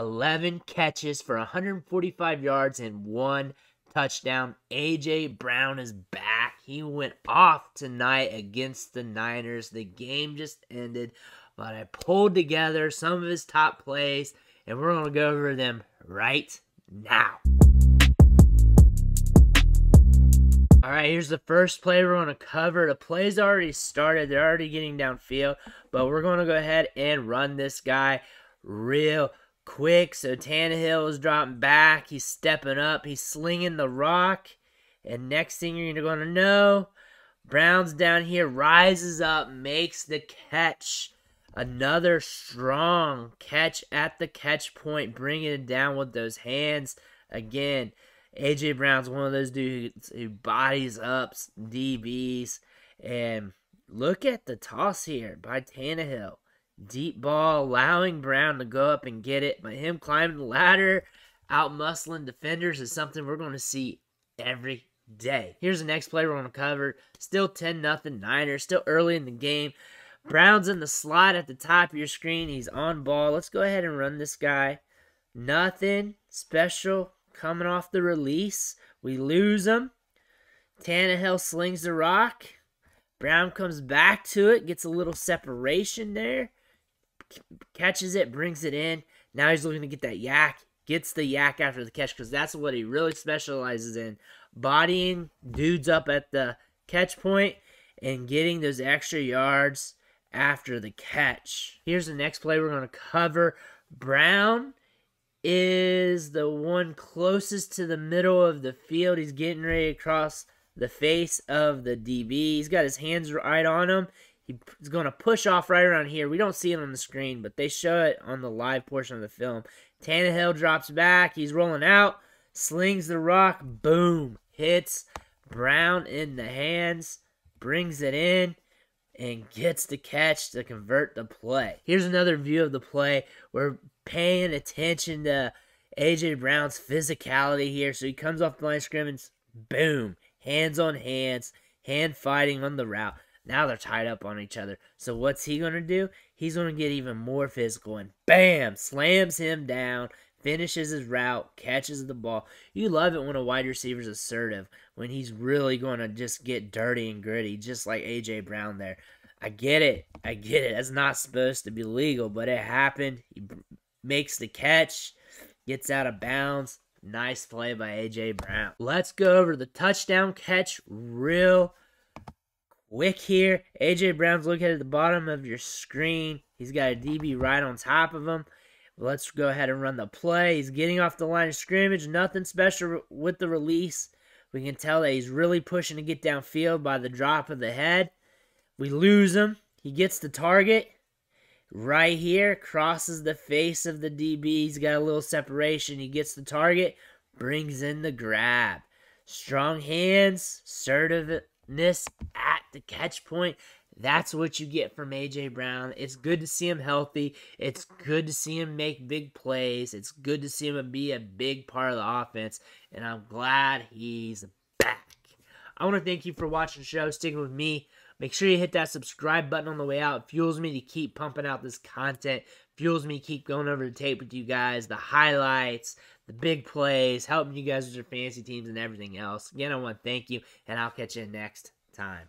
11 catches for 145 yards and one touchdown. AJ Brown is back. He went off tonight against the Niners. The game just ended, but I pulled together some of his top plays, and we're going to go over them right now. All right, here's the first play we're going to cover. The play's already started. They're already getting downfield, but we're going to go ahead and run this guy real quick. So Tannehill is dropping back. He's stepping up. He's slinging the rock. And next thing you're going to know, Brown's down here, rises up, makes the catch. Another strong catch at the catch point, bringing it down with those hands. Again, AJ Brown's one of those dudes who bodies up DBs. And look at the toss here by Tannehill. Deep ball, allowing Brown to go up and get it. But him climbing the ladder, out muscling defenders is something we're going to see every day. Here's the next play we're going to cover. Still 10 nothing Niners. Still early in the game. Brown's in the slot at the top of your screen. He's on ball. Let's go ahead and run this guy. Nothing special coming off the release. We lose him. Tannehill slings the rock. Brown comes back to it, gets a little separation there, catches it, brings it in. Now he's looking to get that yak, gets the yak after the catch because that's what he really specializes in bodying dudes up at the catch point and getting those extra yards after the catch. Here's the next play we're going to cover. Brown is the one closest to the middle of the field. He's getting ready to cross the face of the DB. He's got his hands right on him. He's going to push off right around here. We don't see it on the screen, but they show it on the live portion of the film. Tannehill drops back. He's rolling out, slings the rock, boom, hits Brown in the hands, brings it in, and gets the catch to convert the play. Here's another view of the play. We're paying attention to AJ Brown's physicality here. So he comes off the line of scrimmage, boom, hands on hands, hand fighting on the route. Now they're tied up on each other. So what's he going to do? He's going to get even more physical and bam, slams him down, finishes his route, catches the ball. You love it when a wide receiver's assertive, when he's really going to just get dirty and gritty, just like A.J. Brown there. I get it. I get it. That's not supposed to be legal, but it happened. He makes the catch, gets out of bounds. Nice play by A.J. Brown. Let's go over the touchdown catch real quick here. A.J. Brown's looking at the bottom of your screen. He's got a DB right on top of him. Let's go ahead and run the play. He's getting off the line of scrimmage. Nothing special with the release. We can tell that he's really pushing to get downfield by the drop of the head. We lose him. He gets the target right here, crosses the face of the DB. He's got a little separation. He gets the target, brings in the grab. Strong hands, assertiveness at the catch point. That's what you get from AJ Brown. It's good to see him healthy. It's good to see him make big plays. It's good to see him be a big part of the offense. And I'm glad he's back. I want to thank you for watching the show, sticking with me. Make sure you hit that subscribe button on the way out. It fuels me to keep pumping out this content. Fuels me to keep going over the tape with you guys, the highlights, the big plays, helping you guys with your fantasy teams and everything else. Again, I want to thank you, and I'll catch you next time.